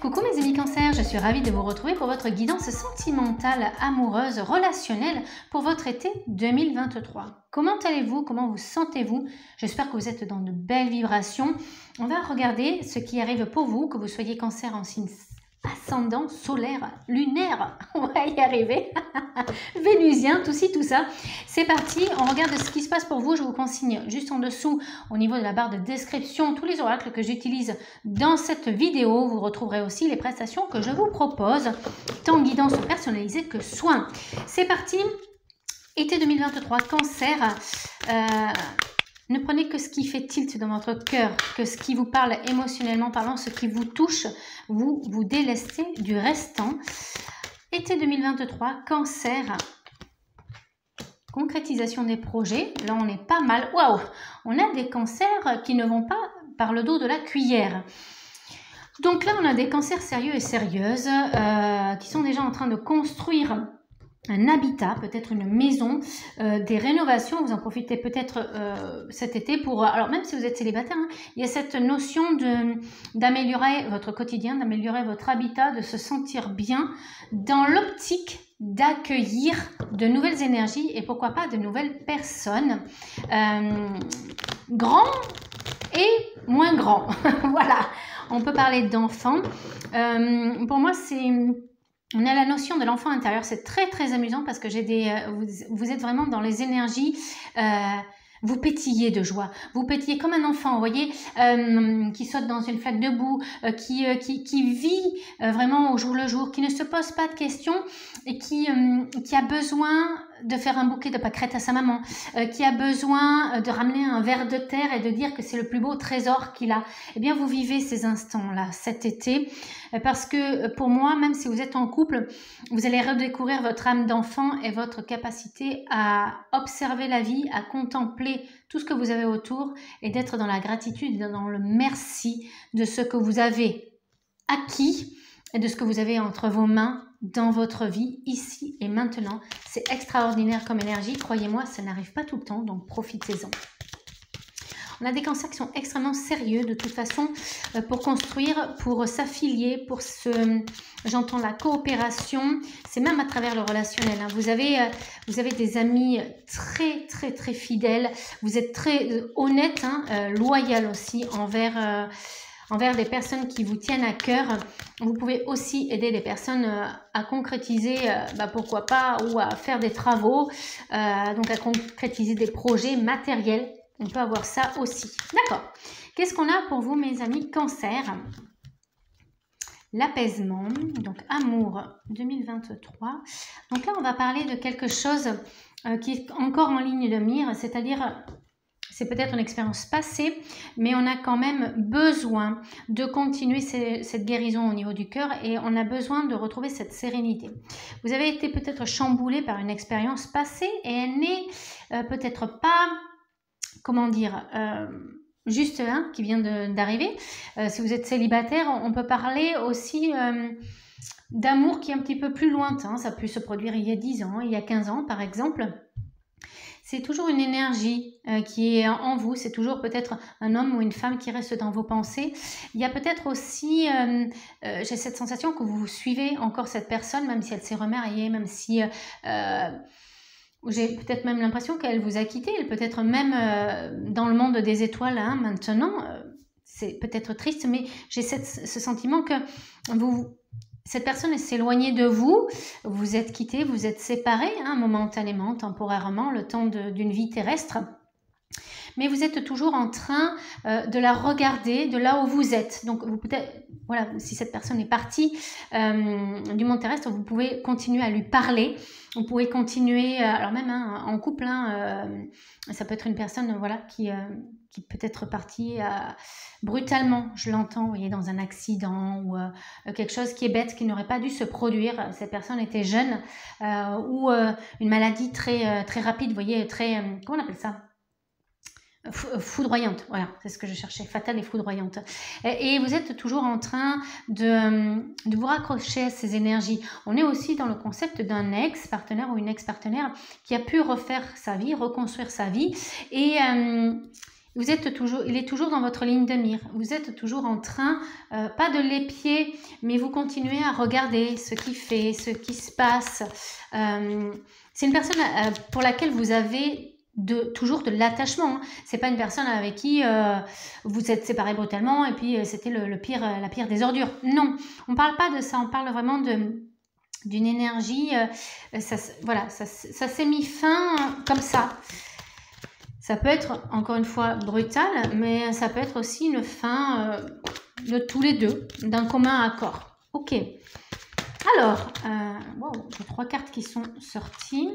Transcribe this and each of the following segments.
Coucou mes amis cancer, je suis ravie de vous retrouver pour votre guidance sentimentale, amoureuse, relationnelle pour votre été 2023. Comment allez-vous? Comment vous sentez-vous? J'espère que vous êtes dans de belles vibrations. On va regarder ce qui arrive pour vous, que vous soyez cancer en signe ascendant solaire, lunaire, on va y arriver, vénusien, tout ci, tout ça. C'est parti, on regarde ce qui se passe pour vous. Je vous consigne juste en dessous, au niveau de la barre de description, tous les oracles que j'utilise dans cette vidéo. Vous retrouverez aussi les prestations que je vous propose, tant guidance personnalisée que soins. C'est parti, été 2023, cancer. Euh, ne prenez que ce qui fait tilt dans votre cœur, que ce qui vous parle émotionnellement parlant, ce qui vous touche, vous vous délestez du restant. Été 2023, cancer, concrétisation des projets. Là, on est pas mal. Waouh On a des cancers qui ne vont pas par le dos de la cuillère. Donc là, on a des cancers sérieux et sérieuses euh, qui sont déjà en train de construire un habitat, peut-être une maison, euh, des rénovations. Vous en profitez peut-être euh, cet été pour. Alors même si vous êtes célibataire, hein, il y a cette notion d'améliorer votre quotidien, d'améliorer votre habitat, de se sentir bien dans l'optique d'accueillir de nouvelles énergies et pourquoi pas de nouvelles personnes, euh, grands et moins grands. voilà, on peut parler d'enfants. pour moi, c'est on a la notion de l'enfant intérieur. C'est très très amusant parce que j'ai des, euh, vous, êtes vraiment dans les énergies. Euh, vous pétillez de joie, vous pétillez comme un enfant, vous voyez, euh, qui saute dans une flaque de boue, qui, qui, qui, vit vraiment au jour le jour, qui ne se pose pas de questions et qui, qui a besoin de faire un bouquet de pâquerettes à sa maman, euh, qui a besoin euh, de ramener un verre de terre et de dire que c'est le plus beau trésor qu'il a. Eh bien, vous vivez ces instants-là cet été, euh, parce que pour moi, même si vous êtes en couple, vous allez redécouvrir votre âme d'enfant et votre capacité à observer la vie, à contempler tout ce que vous avez autour et d'être dans la gratitude, dans le merci de ce que vous avez acquis et de ce que vous avez entre vos mains dans votre vie, ici et maintenant. C'est extraordinaire comme énergie. Croyez-moi, ça n'arrive pas tout le temps, donc profitez-en. On a des cancers qui sont extrêmement sérieux de toute façon euh, pour construire, pour s'affilier, pour se, j'entends la coopération, c'est même à travers le relationnel. Hein. Vous, avez, euh, vous avez des amis très très très fidèles, vous êtes très euh, honnête, hein, loyal aussi envers envers des personnes qui vous tiennent à cœur. Vous pouvez aussi aider des personnes euh, à concrétiser, euh, bah, pourquoi pas, ou à faire des travaux, euh, donc à concrétiser des projets matériels. On peut avoir ça aussi. D'accord. Qu'est-ce qu'on a pour vous, mes amis? Cancer L'apaisement, donc amour 2023. Donc là, on va parler de quelque chose qui est encore en ligne de mire, c'est-à-dire c'est peut-être une expérience passée, mais on a quand même besoin de continuer cette guérison au niveau du cœur et on a besoin de retrouver cette sérénité. Vous avez été peut-être chamboulé par une expérience passée et elle n'est euh, peut-être pas, comment dire, euh, juste hein, qui vient d'arriver. Euh, si vous êtes célibataire, on peut parler aussi d'amour qui est un petit peu plus lointain. Ça peut se produire il y a 10 ans, il y a 15 ans par exemple c'est toujours une énergie euh, qui est en vous, c'est toujours peut-être un homme ou une femme qui reste dans vos pensées. Il y a peut-être aussi, euh, euh, j'ai cette sensation que vous suivez encore cette personne, même si elle s'est remariée, même si... j'ai peut-être même l'impression qu'elle vous a quitté, elle peut être même dans le monde des étoiles hein, maintenant. c'est peut-être triste, mais j'ai ce sentiment que vous, cette personne s'éloignée de vous, vous êtes quitté, vous êtes séparé hein, momentanément, temporairement, le temps d'une vie terrestre. Mais vous êtes toujours en train euh, de la regarder de là où vous êtes. Donc, vous peut-être, voilà, si cette personne est partie euh, du monde terrestre, vous pouvez continuer à lui parler. Vous pouvez continuer, euh, alors même hein, en couple, hein, ça peut être une personne, voilà, qui qui peut être partie euh, brutalement, je l'entends, voyez, dans un accident ou euh, quelque chose qui est bête, qui n'aurait pas dû se produire. Cette personne était jeune euh, ou une maladie très, très rapide, vous voyez, très, comment on appelle ça? Foudroyante, voilà, c'est ce que je cherchais, fatale et foudroyante. Et, vous êtes toujours en train de, de, vous raccrocher à ces énergies. On est aussi dans le concept d'un ex-partenaire ou une ex-partenaire qui a pu refaire sa vie, reconstruire sa vie et vous êtes toujours, il est toujours dans votre ligne de mire. Vous êtes toujours en train, euh, pas de l'épier, mais vous continuez à regarder ce qui fait, ce qui se passe. Euh, c'est une personne euh, pour laquelle vous avez de, toujours de l'attachement. Hein. C'est pas une personne avec qui vous êtes séparés brutalement et puis c'était le, pire, la pire des ordures. Non, on parle pas de ça. On parle vraiment de d'une énergie. voilà, ça s'est mis fin comme ça. Ça peut être, encore une fois, brutal, mais ça peut être aussi une fin euh, de tous les deux, d'un commun accord. Ok. Alors, euh, j'ai trois cartes qui sont sorties.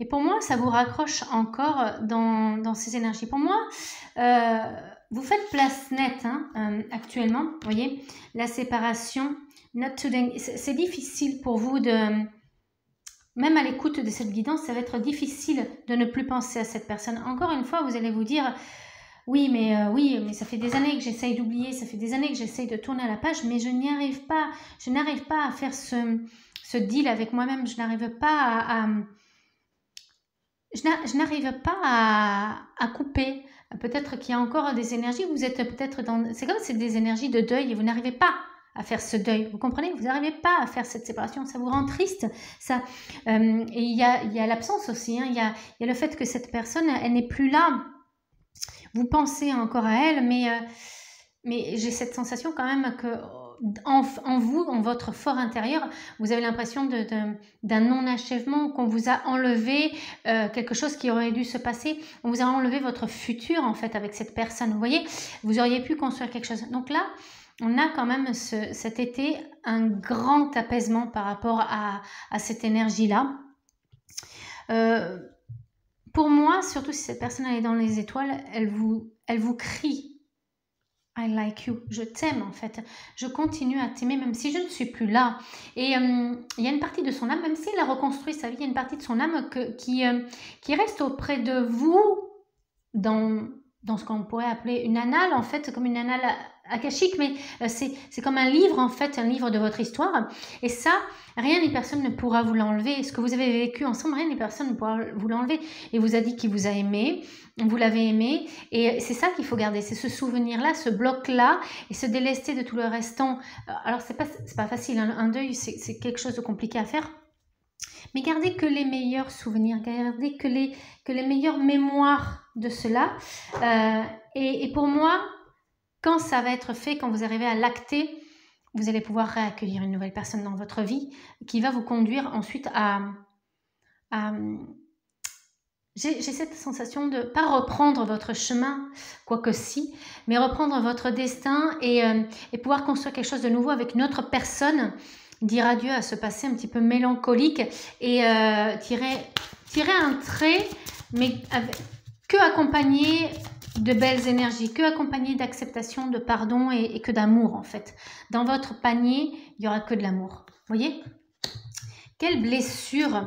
Et pour moi, ça vous raccroche encore dans, ces énergies. Pour moi, euh, vous faites place nette hein, actuellement. Vous voyez, la séparation, c'est difficile pour vous de même à l'écoute de cette guidance, ça va être difficile de ne plus penser à cette personne. Encore une fois, vous allez vous dire, oui, mais euh, oui, mais ça fait des années que j'essaye d'oublier, ça fait des années que j'essaye de tourner la page, mais je n'y arrive pas. Je n'arrive pas à faire ce, ce deal avec moi-même. Je n'arrive pas à, je n'arrive pas à, à couper. Peut-être qu'il y a encore des énergies. Vous êtes peut-être dans. C'est comme c'est des énergies de deuil et vous n'arrivez pas à faire ce deuil. Vous comprenez? Vous n'arrivez pas à faire cette séparation, ça vous rend triste. Ça, euh, et il y a, y a l'absence aussi, hein. il y, a, y, a, le fait que cette personne, elle n'est plus là. Vous pensez encore à elle, mais, euh, mais j'ai cette sensation quand même que en, vous, en votre fort intérieur, vous avez l'impression d'un non-achèvement, qu'on vous a enlevé euh, quelque chose qui aurait dû se passer. On vous a enlevé votre futur en fait avec cette personne. Vous voyez, vous auriez pu construire quelque chose. Donc là, on a quand même cet été un grand apaisement par rapport à, cette énergie-là. Euh, pour moi, surtout si cette personne est dans les étoiles, elle vous, crie I like you, je t'aime en fait, je continue à t'aimer même si je ne suis plus là. Et euh, il y a une partie de son âme, même s'il a reconstruit sa vie, il y a une partie de son âme qui, euh, qui reste auprès de vous dans, dans ce qu'on pourrait appeler une annale, en fait, comme une annale akashique, mais euh, c'est comme un livre, en fait, un livre de votre histoire. Et ça, rien ni personne ne pourra vous l'enlever. Ce que vous avez vécu ensemble, rien ni personne ne pourra vous l'enlever. Et vous a dit qu'il vous a aimé, vous l'avez aimé. Et c'est ça qu'il faut garder, c'est ce souvenir-là, ce bloc-là, et se délester de tout le restant. Euh, alors, c'est pas, pas facile, hein. un deuil, c'est quelque chose de compliqué à faire. Mais gardez que les meilleurs souvenirs, gardez que les, que les meilleures mémoires de cela. Euh, et pour moi, quand ça va être fait, quand vous arrivez à l'acter, vous allez pouvoir réaccueillir une nouvelle personne dans votre vie qui va vous conduire ensuite à... j'ai cette sensation de pas reprendre votre chemin, quoique si, mais reprendre votre destin et, euh, pouvoir construire quelque chose de nouveau avec une autre personne, dire adieu à ce passé un petit peu mélancolique et euh, tirer, un trait, mais que accompagné de belles énergies, que accompagné d'acceptation, de pardon et, que d'amour en fait. Dans votre panier, il y aura que de l'amour. Voyez? Quelle blessure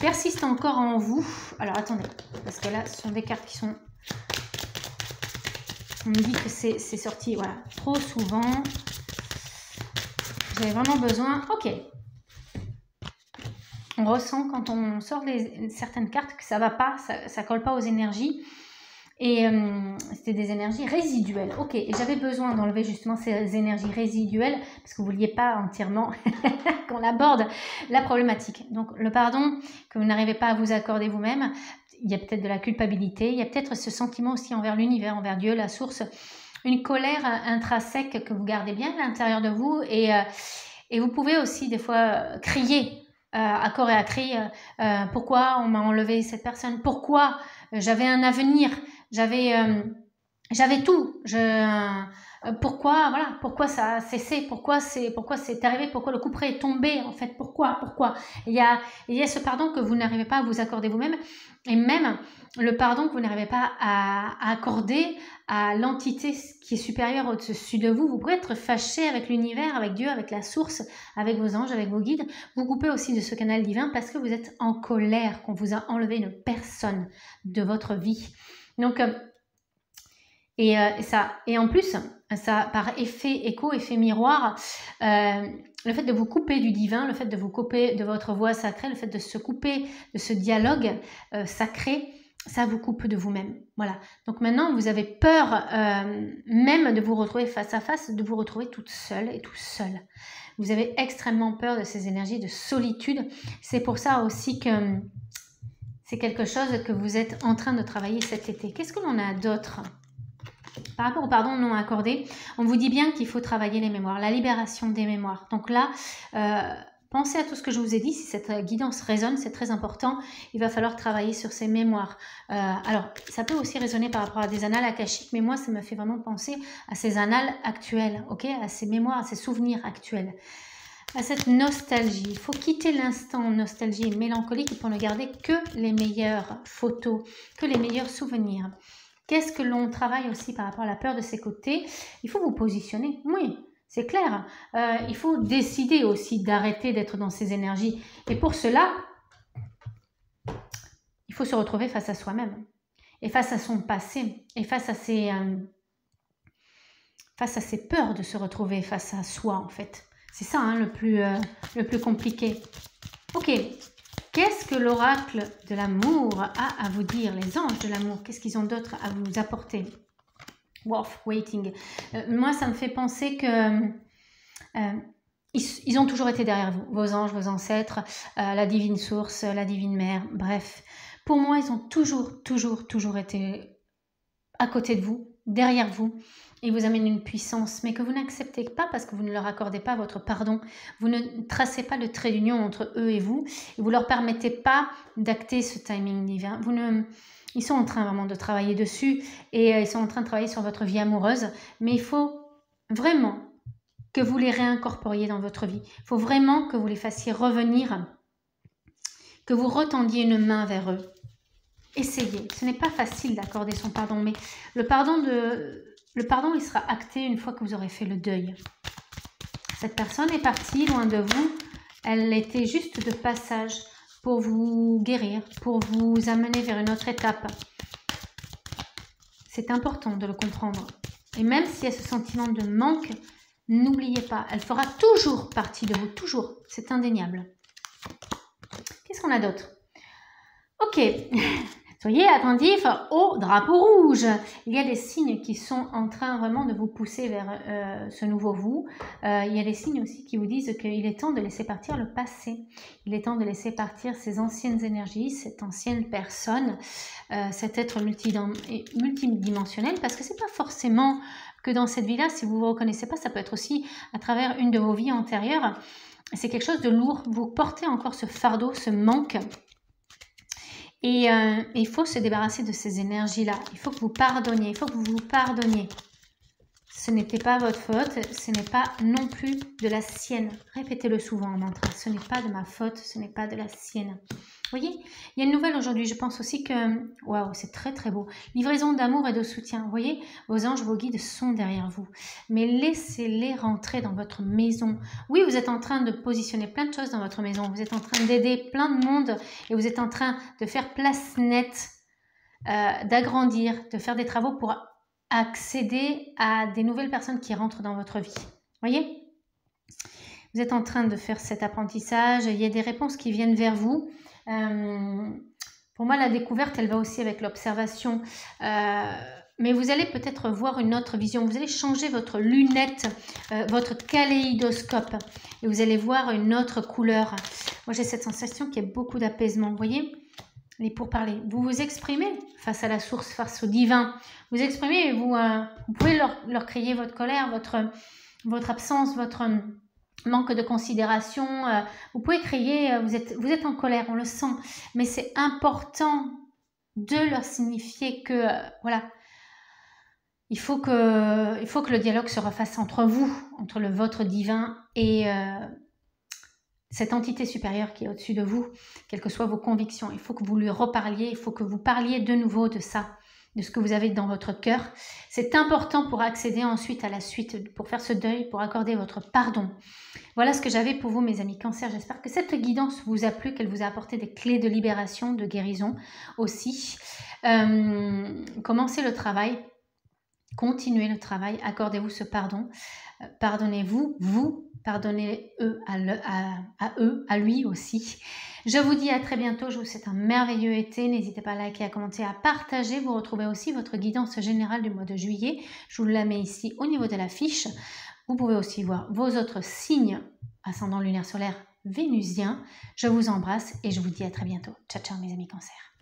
persiste encore en vous? Alors attendez, parce que là, ce sont des cartes qui sont... On me dit que c'est sorti, voilà, trop souvent. J'avais vraiment besoin... Ok. On ressent quand on sort certaines cartes que ça va pas, ça, ça colle pas aux énergies. Et euh, c'était des énergies résiduelles. Ok, et j'avais besoin d'enlever justement ces énergies résiduelles parce que vous ne vouliez pas entièrement qu'on aborde la problématique. Donc le pardon que vous n'arrivez pas à vous accorder vous-même, il y a peut-être de la culpabilité, il y a peut-être ce sentiment aussi envers l'univers, envers Dieu, la source, une colère intrinsèque que vous gardez bien à l'intérieur de vous et, euh, et vous pouvez aussi des fois crier euh, à corps et à cri pourquoi on m'a enlevé cette personne, pourquoi j'avais un avenir, j'avais euh, j'avais tout. Euh, pourquoi voilà pourquoi ça a cessé pourquoi c'est pourquoi c'est arrivé pourquoi le couperet est tombé en fait pourquoi pourquoi? Il y a il y a ce pardon que vous n'arrivez pas à vous accorder vous-même et même le pardon que vous n'arrivez pas à, accorder à l'entité qui est supérieure au-dessus de vous. Vous pouvez être fâché avec l'univers avec Dieu avec la source avec vos anges avec vos guides. Vous coupez aussi de ce canal divin parce que vous êtes en colère qu'on vous a enlevé une personne de votre vie donc, euh, et, euh, ça, et en plus, ça, par effet écho, effet miroir, euh, le fait de vous couper du divin, le fait de vous couper de votre voix sacrée, le fait de se couper de ce dialogue sacré, ça vous coupe de vous-même. Voilà. Donc maintenant, vous avez peur même de vous retrouver face à face, de vous retrouver toute seule et tout seul. Vous avez extrêmement peur de ces énergies de solitude. C'est pour ça aussi que c'est quelque chose que vous êtes en train de travailler cet été. Qu'est-ce que l'on a d'autre par rapport au pardon non accordé, on vous dit bien qu'il faut travailler les mémoires, la libération des mémoires. Donc là, euh, Pensez à tout ce que je vous ai dit, si cette guidance résonne, c'est très important. Il va falloir travailler sur ces mémoires. Euh, alors, ça peut aussi résonner par rapport à des annales akashiques, mais moi, ça me fait vraiment penser à ces annales actuelles, ok? À ces mémoires, à ces souvenirs actuels, à cette nostalgie. Il faut quitter l'instant nostalgie et mélancolique pour ne garder que les meilleures photos, que les meilleurs souvenirs. Qu'est-ce que l'on travaille aussi par rapport à la peur de ses côtés? Il faut vous positionner. Oui, c'est clair. Euh, il faut décider aussi d'arrêter d'être dans ces énergies. Et pour cela, il faut se retrouver face à soi-même et face à son passé et face à ses, euh, face à ses peurs de se retrouver face à soi en fait. C'est ça hein, le, plus, euh, le compliqué. Ok, qu'est-ce que l'oracle de l'amour a à vous dire, les anges de l'amour? Qu'est-ce qu'ils ont d'autre à vous apporter? Worth waiting. Euh, moi, ça me fait penser que euh, ont toujours été derrière vous, vos anges, vos ancêtres, la divine source, la divine mère, bref. Pour moi, ils ont toujours, toujours, toujours été à côté de vous, derrière vous. Ils vous amènent une puissance, mais que vous n'acceptez pas parce que vous ne leur accordez pas votre pardon. Vous ne tracez pas le trait d'union entre eux et vous. Et vous ne leur permettez pas d'acter ce timing divin. Vous ne ils sont en train vraiment de travailler dessus et euh, ils sont en train de travailler sur votre vie amoureuse. Mais il faut vraiment que vous les réincorporiez dans votre vie. Il faut vraiment que vous les fassiez revenir, que vous retendiez une main vers eux. Essayez. Ce n'est pas facile d'accorder son pardon, mais le pardon, de, le pardon, il sera acté une fois que vous aurez fait le deuil. Cette personne est partie loin de vous. Elle était juste de passage pour vous guérir, pour vous amener vers une autre étape. C'est important de le comprendre. Et même s'il y a ce sentiment de manque, n'oubliez pas, elle fera toujours partie de vous, toujours. C'est indéniable. Qu'est-ce qu'on a d'autre? Ok, Soyez attentifs au drapeau rouge. Il y a des signes qui sont en train vraiment de vous pousser vers euh, ce nouveau vous. Euh, il y a des signes aussi qui vous disent qu'il est temps de laisser partir le passé. Il est temps de laisser partir ces anciennes énergies, cette ancienne personne, euh, cet être multidimensionnel, parce que c'est pas forcément que dans cette vie-là, si vous vous reconnaissez pas, ça peut être aussi à travers une de vos vies antérieures. C'est quelque chose de lourd. Vous portez encore ce fardeau, ce manque et euh, il faut se débarrasser de ces énergies-là. Il faut que vous pardonniez. Il faut que vous vous pardonniez. Ce n'était pas votre faute. Ce n'est pas non plus de la sienne. Répétez-le souvent en mantra. Ce n'est pas de ma faute. Ce n'est pas de la sienne voyez, il y a une nouvelle aujourd'hui. Je pense aussi que, waouh, c'est très très beau. Livraison d'amour et de soutien. Vous voyez, vos anges, vos guides sont derrière vous. Mais laissez-les rentrer dans votre maison. Oui, vous êtes en train de positionner plein de choses dans votre maison. Vous êtes en train d'aider plein de monde et vous êtes en train de faire place nette, euh, d'agrandir, de faire des travaux pour accéder à des nouvelles personnes qui rentrent dans votre vie. Voyez? Vous êtes en train de faire cet apprentissage, il y a des réponses qui viennent vers vous. Euh, pour moi, la découverte, elle va aussi avec l'observation. Euh, mais vous allez peut-être voir une autre vision. Vous allez changer votre lunette, euh, votre kaléidoscope, et vous allez voir une autre couleur. Moi, j'ai cette sensation qu'il y a beaucoup d'apaisement. Vous voyez? Les pourparlers. Vous vous exprimez face à la source, face au divin. Vous exprimez vous, vous pouvez leur, crier votre colère, votre absence, votre manque de considération. Euh, vous pouvez crier, euh, vous êtes, en colère, on le sent, mais c'est important de leur signifier que, euh, voilà, il faut que, il faut que le dialogue se refasse entre vous, entre le vôtre divin et cette entité supérieure qui est au-dessus de vous, quelles que soient vos convictions. Il faut que vous lui reparliez, il faut que vous parliez de nouveau de ça de ce que vous avez dans votre cœur. C'est important pour accéder ensuite à la suite, pour faire ce deuil, pour accorder votre pardon. Voilà ce que j'avais pour vous, mes amis cancer. J'espère que cette guidance vous a plu, qu'elle vous a apporté des clés de libération, de guérison aussi. Euh, commencez le travail, continuez le travail, accordez-vous ce pardon. Euh, pardonnez-vous, vous, Pardonnez-eux à, à, eux, à lui aussi. Je vous dis à très bientôt. Je vous souhaite un merveilleux été. N'hésitez pas à liker, à commenter, à partager. Vous retrouvez aussi votre guidance générale du mois de juillet. Je vous la mets ici au niveau de la fiche. Vous pouvez aussi voir vos autres signes ascendant lunaire solaire vénusien. Je vous embrasse et je vous dis à très bientôt. Ciao, ciao mes amis cancer.